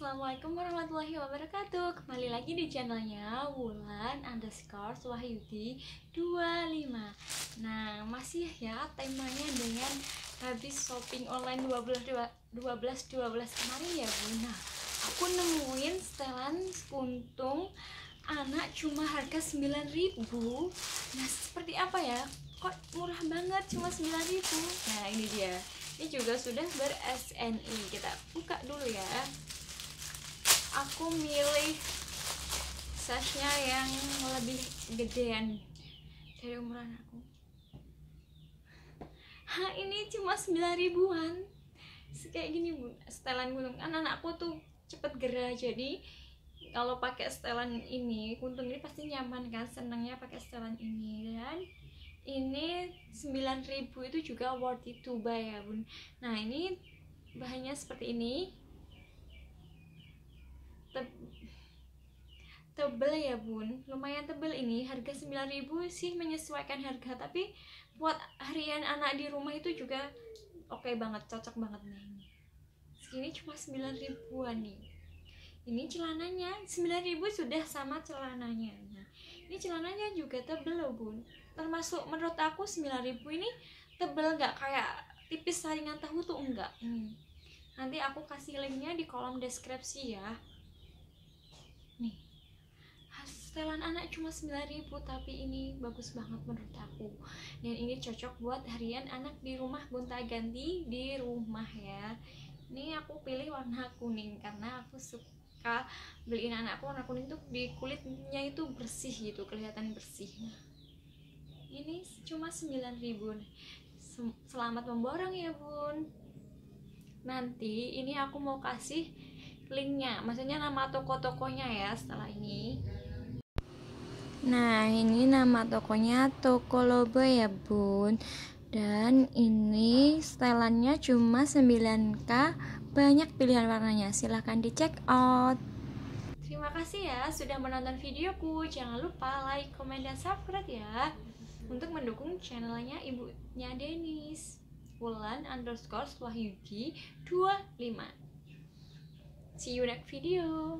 Assalamualaikum warahmatullahi wabarakatuh. Kembali lagi di channelnya Wulan underscore Wahyudi 25 Nah masih ya temanya dengan habis shopping online 12 12 12 kemarin ya bu. Nah aku nemuin setelan kuntung anak cuma harga 9000 Nah seperti apa ya? Kok murah banget cuma 9000 Nah ini dia. Ini juga sudah ber SNI kita buka dulu ya aku milih size-nya yang lebih gedean dari umuran aku. Ha ini cuma 9 ribuan. Kayak gini bun setelan gunung. Kan anakku tuh cepet gerah jadi kalau pakai setelan ini kuntung ini pasti nyaman kan? Senangnya pakai setelan ini. Dan ini 9000 itu juga worth it to buy ya bun. Nah ini bahannya seperti ini tebel ya bun. Lumayan tebel ini. Harga 9000 sih menyesuaikan harga. Tapi buat harian anak di rumah itu juga oke okay banget cocok banget nih. Segini cuma 9 ribuan nih. Ini celananya. 9000 sudah sama celananya. Nah, ini celananya juga tebel loh bun. Termasuk menurut aku 9000 ini tebel nggak kayak tipis saringan tahu tuh enggak hmm. nanti aku kasih linknya di kolom deskripsi ya. Nih setelan anak cuma 9000 tapi ini bagus banget menurut aku. Dan ini cocok buat harian anak di rumah gonta ganti di rumah ya. Ini aku pilih warna kuning karena aku suka beliin anakku warna kuning tuh di kulitnya itu bersih gitu kelihatan bersih. Ini cuma 9000 selamat memborong ya bun. Nanti ini aku mau kasih linknya maksudnya nama toko-tokonya ya setelah ini nah ini nama tokonya toko lobo ya bun. Dan ini setelannya cuma 9k banyak pilihan warnanya. Silahkan dicek out. Terima kasih ya sudah menonton videoku. Jangan lupa like, komen, dan subscribe ya untuk mendukung channelnya ibunya Denis. Wulan underscore Wahyudi 25 See you next video.